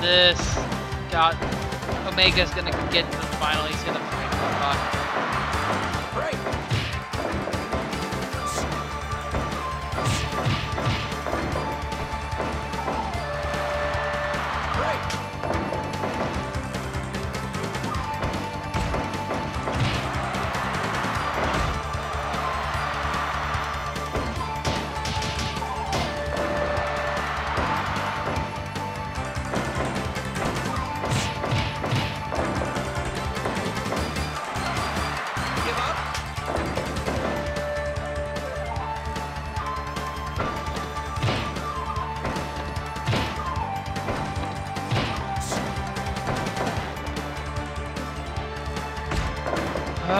this. God, Omega's gonna get to the final.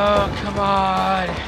Oh, come on.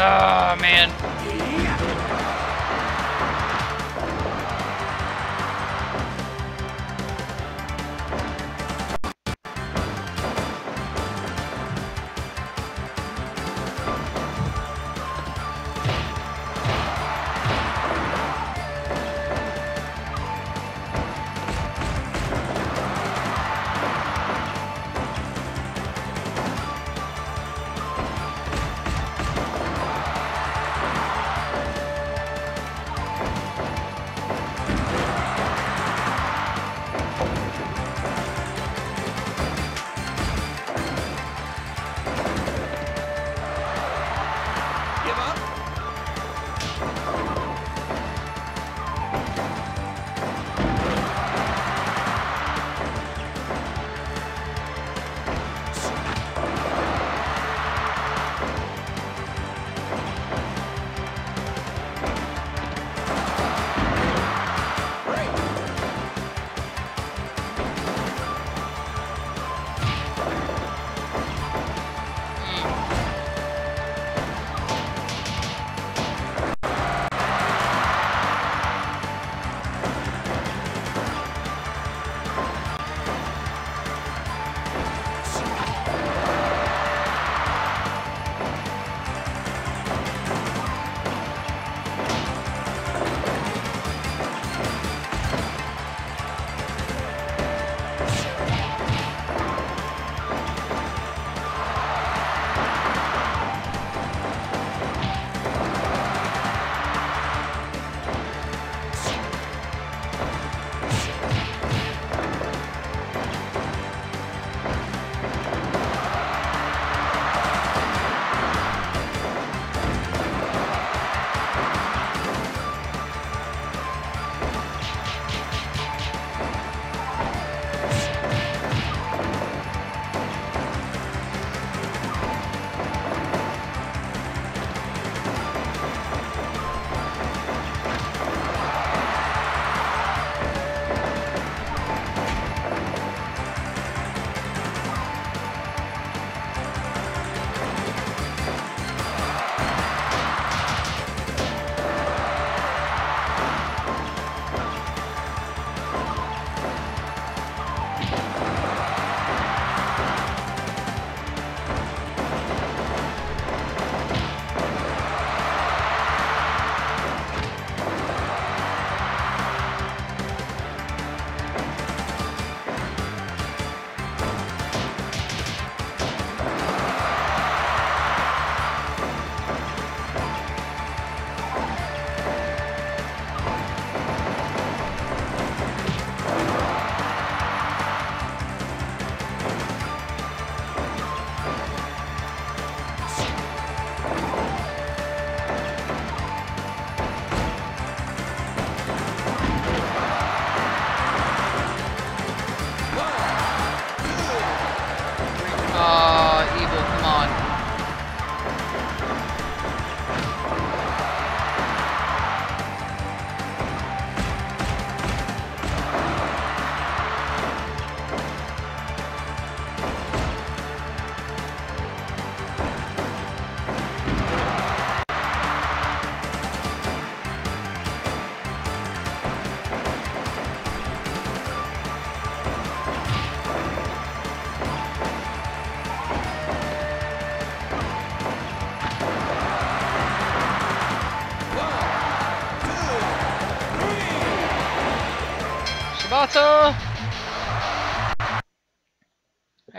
Oh, man.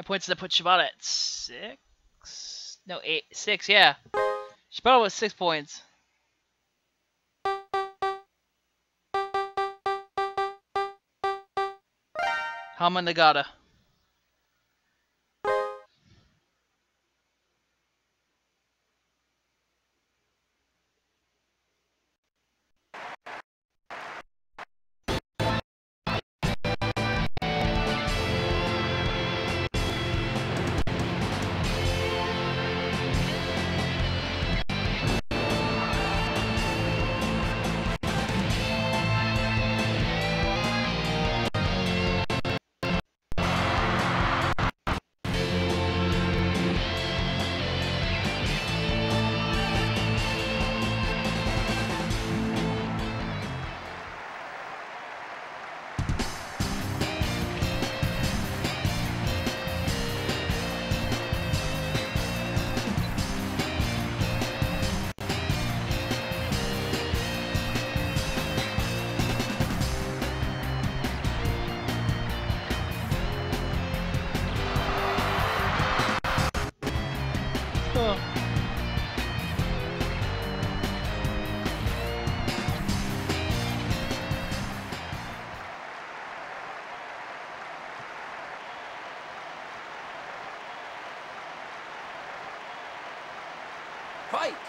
Points that put Shibata at? Six? No, eight. Six, yeah. Shibata was six points. Hama Nagata. Fight!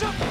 Give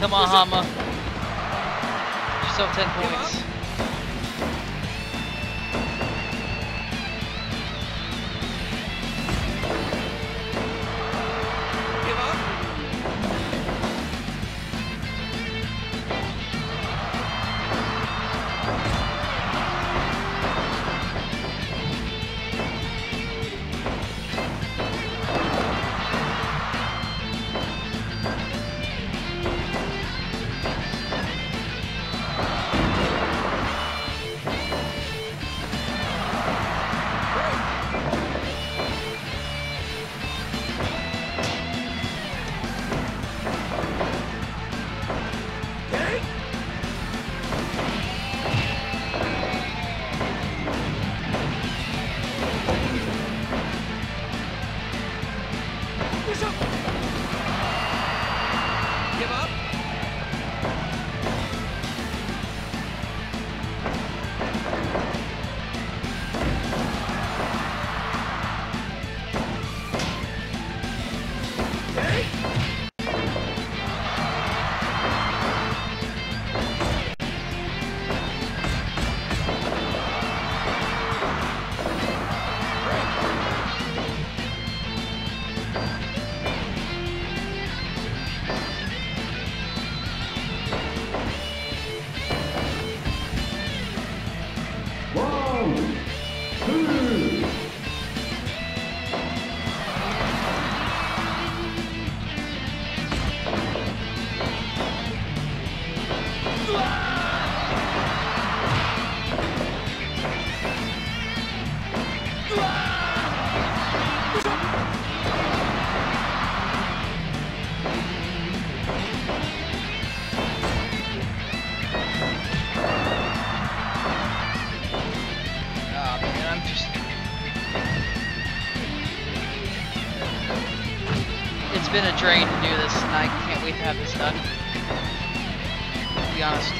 Come on, Hama. Yourself 10 Give up. points. Been a drain to do this, and I can't wait to have this done. To be honest.